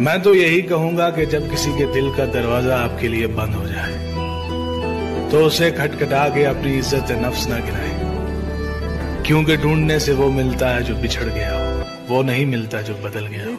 मैं तो यही कहूँगा कि जब किसी के दिल का दरवाज़ा आपके लिए बंद हो जाए तो उसे खटखटा के अपनी इज़्ज़त नफ्स ना गिराए। क्योंकि ढूँढने से वो मिलता है जो बिछड़ गया हो, वो नहीं मिलता जो बदल गया हो।